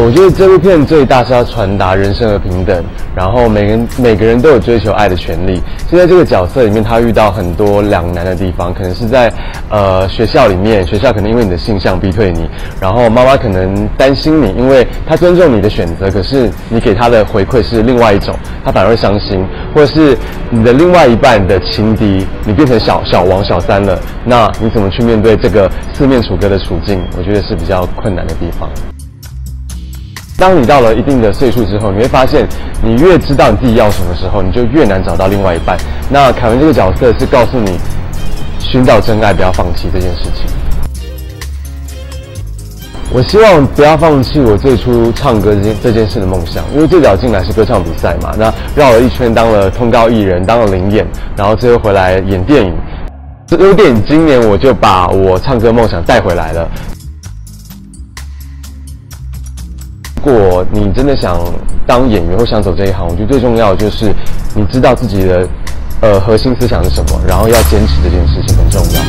我觉得这部片最大是要传达人生的平等，然后每个人每个人都有追求爱的权利。就在这个角色里面，他遇到很多两难的地方，可能是在呃学校里面，学校可能因为你的性向逼退你，然后妈妈可能担心你，因为她尊重你的选择，可是你给她的回馈是另外一种，她反而会伤心，或者是你的另外一半的情敌，你变成小小王小三了，那你怎么去面对这个四面楚歌的处境？我觉得是比较困难的地方。当你到了一定的岁数之后，你会发现，你越知道你自己要什么时候，你就越难找到另外一半。那凯文这个角色是告诉你，寻找真爱，不要放弃这件事情。我希望不要放弃我最初唱歌这件这件事的梦想，因为最早进来是歌唱比赛嘛，那绕了一圈当了通告艺人，当了灵演，然后最后回来演电影。这部电影今年我就把我唱歌梦想带回来了。如果你真的想当演员或想走这一行，我觉得最重要的就是你知道自己的呃核心思想是什么，然后要坚持这件事情很重要。